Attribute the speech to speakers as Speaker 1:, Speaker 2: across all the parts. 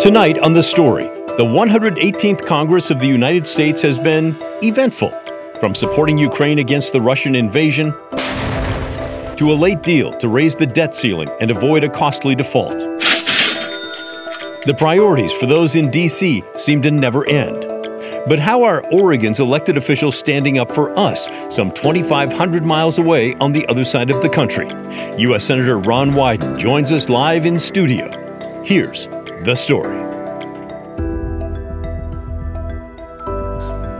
Speaker 1: Tonight on The Story, the 118th Congress of the United States has been eventful, from supporting Ukraine against the Russian invasion to a late deal to raise the debt ceiling and avoid a costly default. The priorities for those in D.C. seem to never end. But how are Oregon's elected officials standing up for us, some 2,500 miles away on the other side of the country? U.S. Senator Ron Wyden joins us live in studio. Here's the story.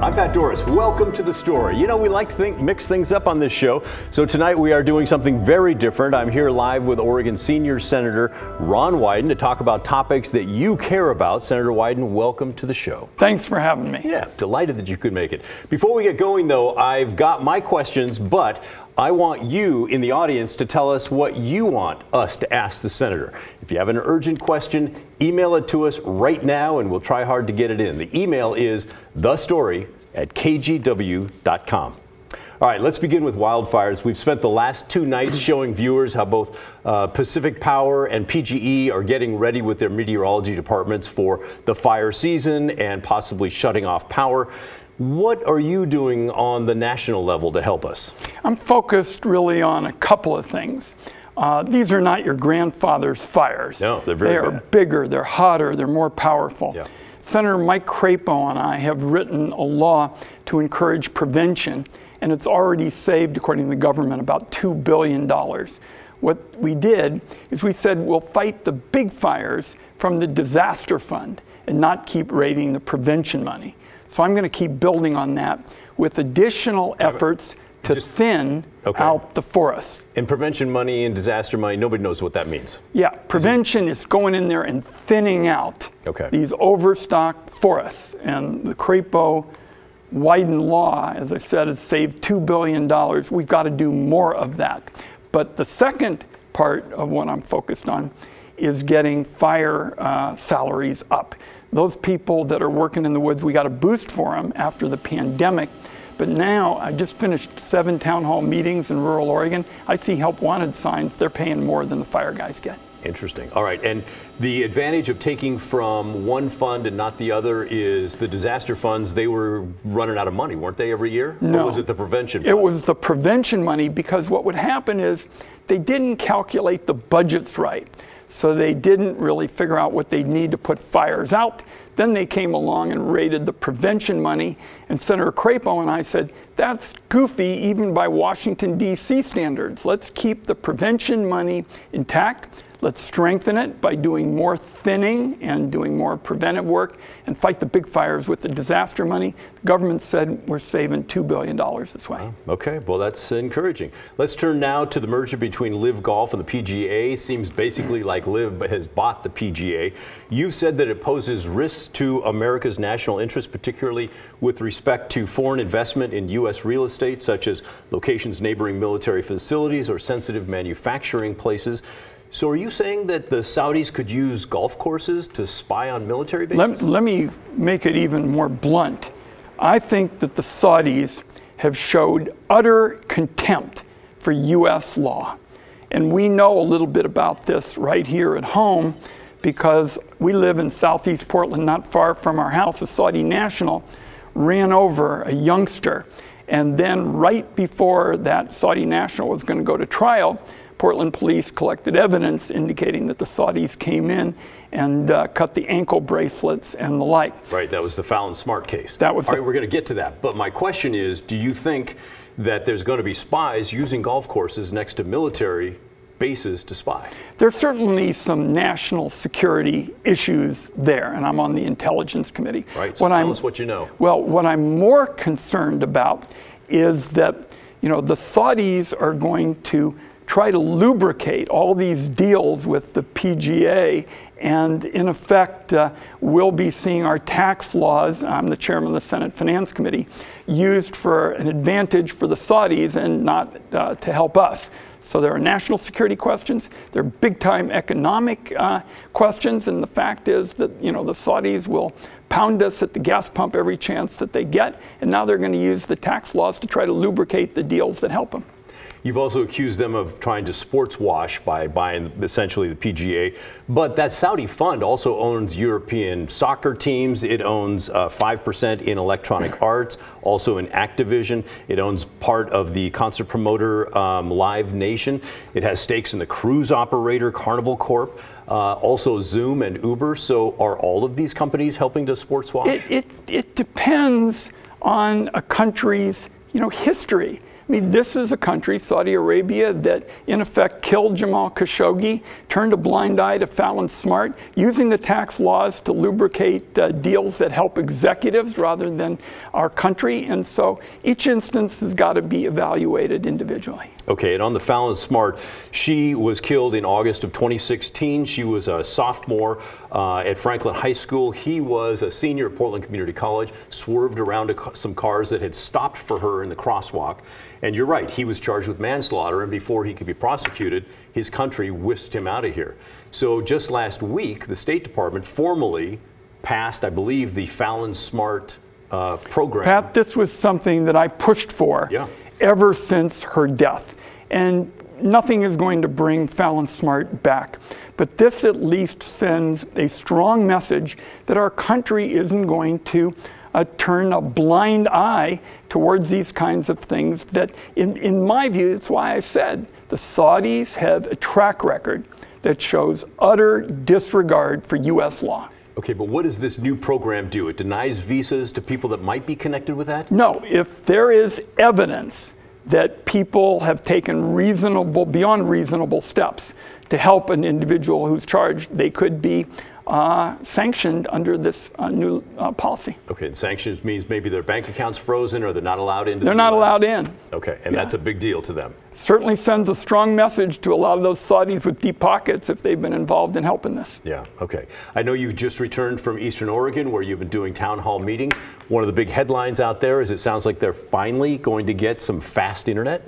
Speaker 1: I'm Pat Dooris. Welcome to the story. You know, we like to think, mix things up on this show. So tonight we are doing something very different. I'm here live with Oregon Senior Senator Ron Wyden to talk about topics that you care about. Senator Wyden, welcome to the show.
Speaker 2: Thanks for having me.
Speaker 1: Yeah, delighted that you could make it. Before we get going, though, I've got my questions, but I want you in the audience to tell us what you want us to ask the senator. If you have an urgent question, email it to us right now and we'll try hard to get it in. The email is thestory at kgw.com. All right, let's begin with wildfires. We've spent the last two nights showing viewers how both uh, Pacific Power and PGE are getting ready with their meteorology departments for the fire season and possibly shutting off power. What are you doing on the national level to help us?
Speaker 2: I'm focused really on a couple of things. Uh, these are not your grandfather's fires.
Speaker 1: No, they're very
Speaker 2: They are
Speaker 1: bad.
Speaker 2: bigger, they're hotter, they're more powerful.
Speaker 1: Yeah.
Speaker 2: Senator Mike Crapo and I have written a law to encourage prevention, and it's already saved, according to the government, about $2 billion. What we did is we said we'll fight the big fires from the disaster fund and not keep raiding the prevention money. So I'm going to keep building on that with additional efforts to
Speaker 1: Just-
Speaker 2: thin
Speaker 1: Okay.
Speaker 2: out the forest.
Speaker 1: And prevention money and disaster money, nobody knows what that means.
Speaker 2: Yeah, prevention is going in there and thinning out
Speaker 1: Okay.
Speaker 2: these overstocked forests. And the Crapo Wyden law, as I said, has saved $2 billion. We've got to do more of that. But the second part of what I'm focused on is getting fire uh, salaries up. Those people that are working in the woods, we got a boost for them after the pandemic. But now I just finished seven town hall meetings in rural Oregon. I see help wanted signs. They're paying more than the fire guys get.
Speaker 1: Interesting. All right. And the advantage of taking from one fund and not the other is the disaster funds, they were running out of money, weren't they, every year?
Speaker 2: No.
Speaker 1: Or was it the prevention
Speaker 2: It was the prevention money because what would happen is they didn't calculate the budgets right. So they didn't really figure out what they need to put fires out. Then they came along and raided the prevention money. And Senator Crapo and I said, that's goofy even by Washington, D.C. standards. Let's keep the prevention money intact. Let's strengthen it by doing more thinning and doing more preventive work and fight the big fires with the disaster money. The government said we're saving $2 billion this way.
Speaker 1: Okay, well, that's encouraging. Let's turn now to the merger between LIV Golf and the PGA. Seems basically like LIV has bought the PGA. You've said that it poses risks to America's national interest, particularly with respect to foreign investment in U.S. real estate, such as locations neighboring military facilities or sensitive manufacturing places. So, are you saying that the Saudis could use golf courses to spy on military bases?
Speaker 2: Let, let me make it even more blunt. I think that the Saudis have showed utter contempt for U.S. law. And we know a little bit about this right here at home because we live in southeast Portland, not far from our house. A Saudi national ran over a youngster. And then, right before that Saudi national was going to go to trial, Portland police collected evidence indicating that the Saudis came in and uh, cut the ankle bracelets and the like.
Speaker 1: Right, that was the Fallon Smart case.
Speaker 2: That was
Speaker 1: All
Speaker 2: the-
Speaker 1: right, we're going to get to that. But my question is do you think that there's going to be spies using golf courses next to military bases to spy?
Speaker 2: There's certainly some national security issues there, and I'm on the Intelligence Committee.
Speaker 1: Right, so
Speaker 2: What
Speaker 1: tell
Speaker 2: I'm-
Speaker 1: us what you know.
Speaker 2: Well, what I'm more concerned about is that, you know, the Saudis are going to try to lubricate all these deals with the PGA and in effect uh, we'll be seeing our tax laws i'm the chairman of the senate finance committee used for an advantage for the saudis and not uh, to help us. So there are national security questions there are big time economic uh, questions and the fact is that you know the saudis will pound us at the gas pump every chance that they get and now they're going to use the tax laws to try to lubricate the deals that help them
Speaker 1: You've also accused them of trying to sports wash by buying essentially the PGA. But that Saudi fund also owns European soccer teams. It owns uh, 5% in Electronic Arts, also in Activision. It owns part of the concert promoter um, Live Nation. It has stakes in the cruise operator Carnival Corp. Uh, also Zoom and Uber. So are all of these companies helping to sports wash?
Speaker 2: It, it, it depends on a country's you know, history. I mean, this is a country, Saudi Arabia, that in effect killed Jamal Khashoggi, turned a blind eye to Fallon Smart, using the tax laws to lubricate uh, deals that help executives rather than our country. And so each instance has got to be evaluated individually.
Speaker 1: Okay, and on the Fallon Smart, she was killed in August of 2016. She was a sophomore uh, at Franklin High School. He was a senior at Portland Community College, swerved around some cars that had stopped for her in the crosswalk. And you're right, he was charged with manslaughter, and before he could be prosecuted, his country whisked him out of here. So just last week, the State Department formally passed, I believe, the Fallon Smart uh, program.
Speaker 2: Pat, this was something that I pushed for
Speaker 1: yeah.
Speaker 2: Ever since her death and nothing is going to bring Fallon Smart back. But this at least sends a strong message that our country isn't going to uh, turn a blind eye towards these kinds of things that, in, in my view, that's why I said the Saudis have a track record that shows utter disregard for U.S. law.
Speaker 1: Okay, but what does this new program do? It denies visas to people that might be connected with that?
Speaker 2: No, if there is evidence that people have taken reasonable, beyond reasonable steps to help an individual who's charged. They could be uh, sanctioned under this uh, new uh, policy.
Speaker 1: Okay, and sanctions means maybe their bank accounts frozen or they're not allowed into
Speaker 2: They're
Speaker 1: the
Speaker 2: not
Speaker 1: US.
Speaker 2: allowed in.
Speaker 1: Okay, and yeah. that's a big deal to them.
Speaker 2: Certainly sends a strong message to a lot of those Saudis with deep pockets if they've been involved in helping this.
Speaker 1: Yeah, okay. I know you've just returned from Eastern Oregon where you've been doing town hall meetings. One of the big headlines out there is it sounds like they're finally going to get some fast internet.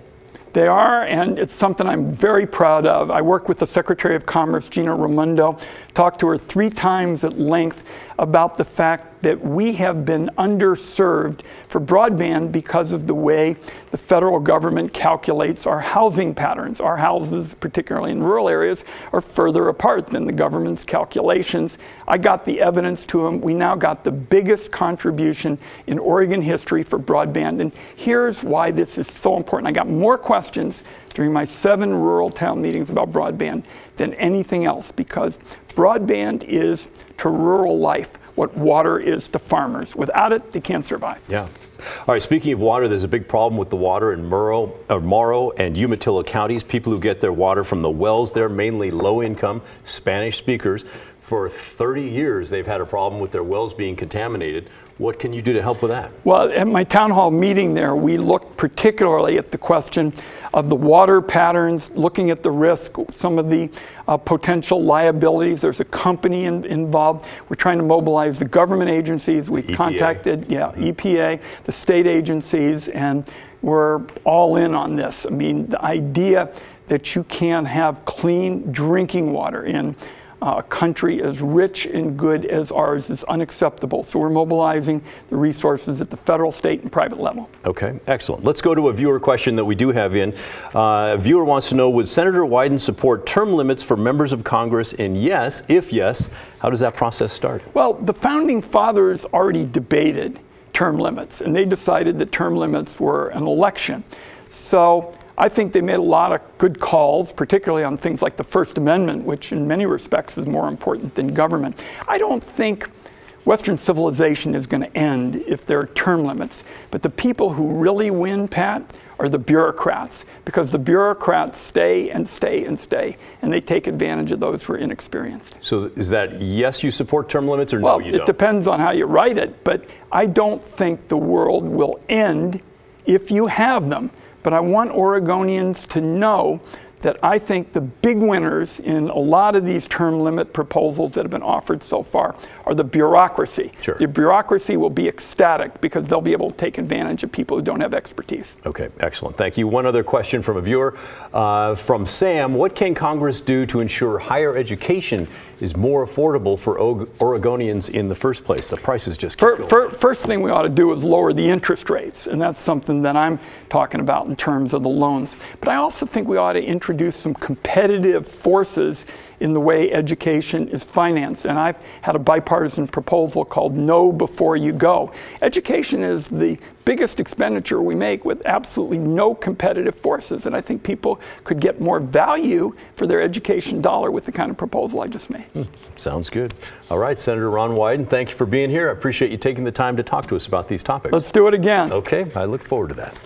Speaker 2: They are, and it's something I'm very proud of. I work with the Secretary of Commerce, Gina Raimondo, talked to her three times at length about the fact that we have been underserved for broadband because of the way the federal government calculates our housing patterns. Our houses, particularly in rural areas, are further apart than the government's calculations. I got the evidence to them. We now got the biggest contribution in Oregon history for broadband. And here's why this is so important. I got more questions during my seven rural town meetings about broadband than anything else because broadband is to rural life what water is to farmers. Without it, they can't survive.
Speaker 1: Yeah. All right, speaking of water, there's a big problem with the water in Morrow, uh, Morrow and Umatilla counties. People who get their water from the wells there, mainly low income Spanish speakers. For 30 years, they've had a problem with their wells being contaminated. What can you do to help with that?
Speaker 2: Well, at my town hall meeting there, we looked particularly at the question of the water patterns, looking at the risk, some of the uh, potential liabilities. There's a company in, involved. We're trying to mobilize the government agencies. We've
Speaker 1: EPA.
Speaker 2: contacted, yeah, mm-hmm. EPA, the state agencies, and we're all in on this. I mean, the idea that you can have clean drinking water in uh, a country as rich and good as ours is unacceptable. So we're mobilizing the resources at the federal, state, and private level.
Speaker 1: Okay, excellent. Let's go to a viewer question that we do have in. Uh, a viewer wants to know Would Senator Wyden support term limits for members of Congress? And yes, if yes, how does that process start?
Speaker 2: Well, the founding fathers already debated term limits, and they decided that term limits were an election. So I think they made a lot of good calls, particularly on things like the First Amendment, which in many respects is more important than government. I don't think Western civilization is going to end if there are term limits. But the people who really win, Pat, are the bureaucrats, because the bureaucrats stay and stay and stay, and they take advantage of those who are inexperienced.
Speaker 1: So is that yes, you support term limits, or
Speaker 2: well,
Speaker 1: no, you
Speaker 2: it
Speaker 1: don't?
Speaker 2: It depends on how you write it, but I don't think the world will end if you have them. But I want Oregonians to know that I think the big winners in a lot of these term limit proposals that have been offered so far are the bureaucracy.
Speaker 1: Sure.
Speaker 2: The bureaucracy will be ecstatic because they'll be able to take advantage of people who don't have expertise.
Speaker 1: Okay, excellent. Thank you. One other question from a viewer uh, from Sam. What can Congress do to ensure higher education is more affordable for Og- Oregonians in the first place? The prices just keep
Speaker 2: Fir-
Speaker 1: going.
Speaker 2: fir- First thing we ought to do is lower the interest rates, and that's something that I'm talking about in terms of the loans. But I also think we ought to introduce some competitive forces in the way education is financed. And I've had a bipartisan proposal called Know Before You Go. Education is the biggest expenditure we make with absolutely no competitive forces, and I think people could get more value for their education dollar with the kind of proposal I just made.
Speaker 1: Hmm, sounds good. All right, Senator Ron Wyden, thank you for being here. I appreciate you taking the time to talk to us about these topics.
Speaker 2: Let's do it again.
Speaker 1: Okay, I look forward to that.